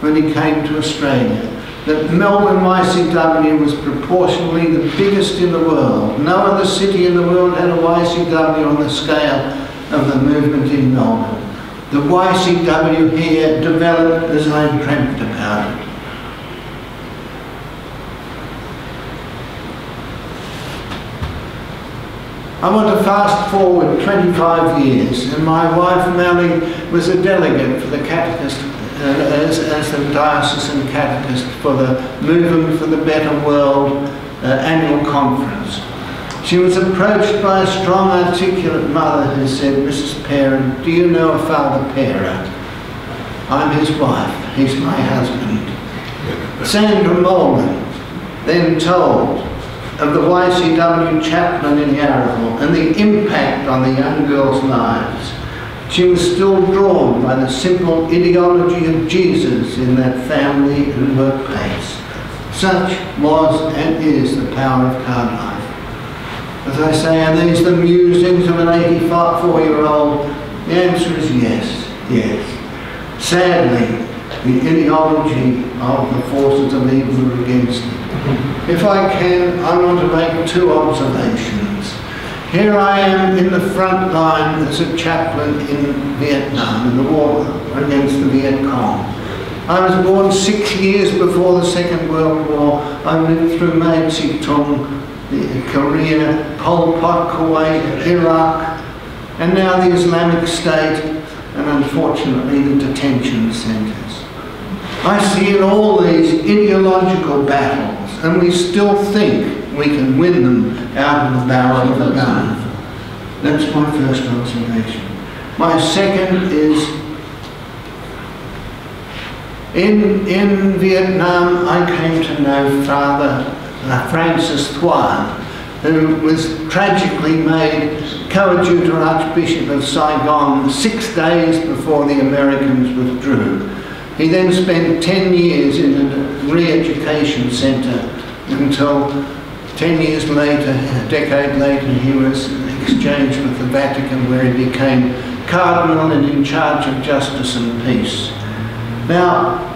when he came to Australia that Melbourne YCW was proportionally the biggest in the world. No other city in the world had a YCW on the scale of the movement in Melbourne. The YCW here developed as I dreamt about it. I want to fast forward 25 years, and my wife Melly was a delegate for the catechist, as, as the diocesan catechist for the Movement for the Better World uh, annual conference. She was approached by a strong, articulate mother who said, Mrs. Parer, do you know a Father Parer? I'm his wife, he's my husband. Sandra Morgan then told of the YCW chaplain in Yarraville and the impact on the young girls' lives. She was still drawn by the simple ideology of Jesus in that family and workplace. Such was and is the power of card life. As I say, are these the musings of an 84-year-old? The answer is yes, yes. Sadly, the ideology of the forces of evil are against it. If I can, I want to make two observations. Here I am in the front line as a chaplain in Vietnam, in the war against the Viet Cong. I was born six years before the Second World War. I lived through Mao Zedong, Korea, Pol Pot, Kuwait, Iraq, and now the Islamic State, and unfortunately the detention centres. I see in all these ideological battles, and we still think we can win them out of the barrel of a gun. That's my first observation. My second is in, in Vietnam, I came to know Father uh, Francis Thuan, who was tragically made coadjutor Archbishop of Saigon six days before the Americans withdrew. He then spent 10 years in a re-education centre until 10 years later, a decade later, he was exchanged with the Vatican where he became cardinal and in charge of justice and peace. Now,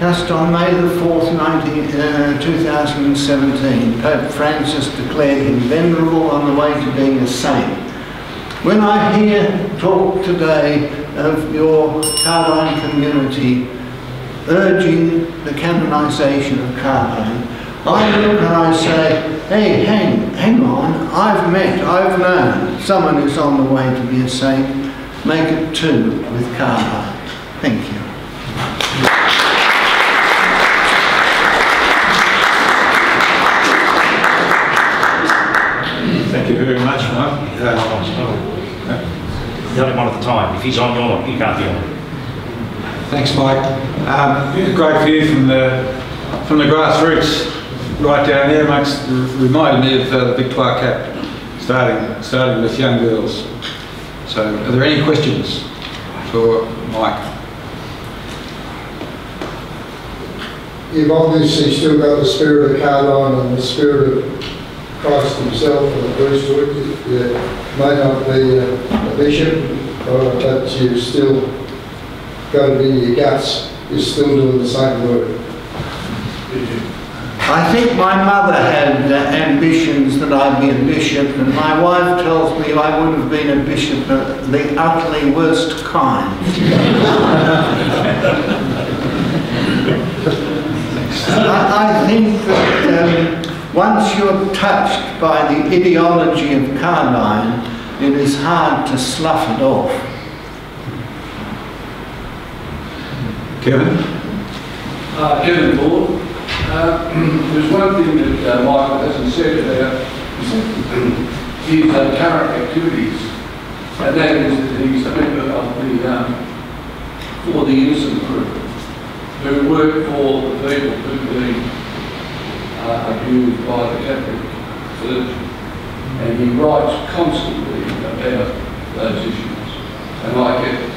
just on May the 4th, 19, uh, 2017, Pope Francis declared him venerable on the way to being a saint. When I hear talk today of your Cardijn community urging the canonisation of Cardijn, I look and I say, hey, hang, hang on, I've met, I've known someone who's on the way to be a saint. Make it two with Cardijn. Thank you. Thank you very much, Mark. Uh, The only one at the time. If he's on, you're not. You can't be on. thanks, Mike. Um, a great view from the from the grassroots right down there. Makes reminded me of uh, the Victoire Cappe, starting starting with young girls. So, are there any questions for Mike? You've obviously still got the spirit of Cardijn and the spirit of Christ himself and the priesthood. You may not be a, a bishop, but you've still got it in your guts. You're still doing the same work. I think my mother had uh, ambitions that I'd be a bishop, and my wife tells me I would have been a bishop of the utterly worst kind. I, I think that um, once you're touched by the ideology of Cardijn, it is hard to slough it off. Kevin? Uh, Kevin Ford. Uh, there's one thing that uh, Michael hasn't said about his uh, current activities, and that is that he's a member of the um, For the Innocent group, who work for the people who've been uh, abused by the Catholic Church, and he writes constantly about those issues, and I get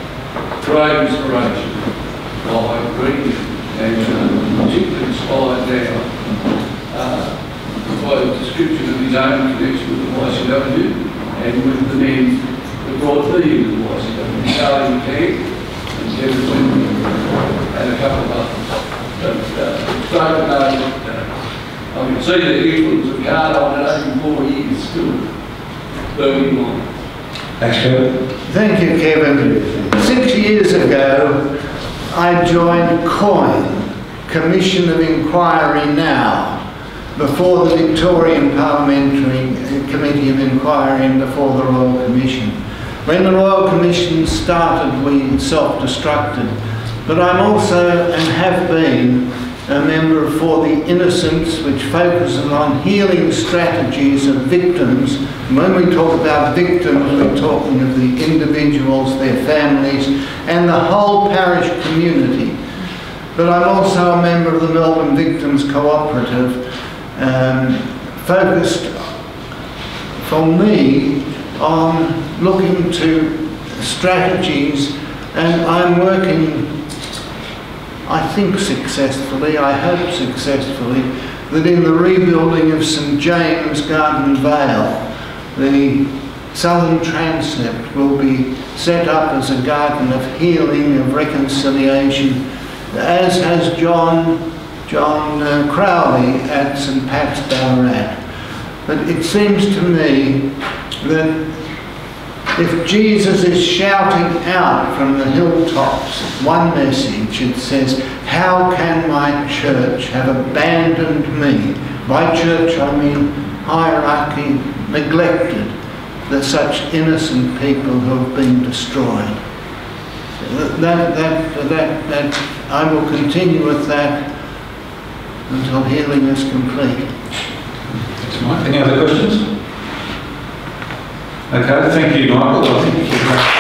great inspiration by reading and uh, particularly inspired now uh, by the description of his own connection with the YCW and with the men that brought me into the YCW, Charlie McCann and Swinton and a couple of others. spoke about it. uh, I can see the influence of Cardijn at 84 years still burning on. Thanks, Kevin. Thank you, Kevin. Six years ago, I joined COIN, Commission of Inquiry Now, before the Victorian Parliamentary Committee of Inquiry and before the Royal Commission. When the Royal Commission started, we self-destructed. But I'm also, and have been, a member For the Innocents, which focuses on healing strategies of victims. When we talk about victims, we're talking of the individuals, their families, and the whole parish community. But I'm also a member of the Melbourne Victims Cooperative, um, focused for me on looking to strategies, and I'm working I think successfully, I hope successfully, that in the rebuilding of St James Garden Vale, the southern transept will be set up as a garden of healing, of reconciliation, as has John, John uh, Crowley at St Pat's Ballarat. But it seems to me that if Jesus is shouting out from the hilltops one message, it says, How can my church have abandoned me? By church I mean hierarchy, neglected that such innocent people who have been destroyed. That, that, that, that, I will continue with that until healing is complete. Any other questions? Okay, thank you, Michael.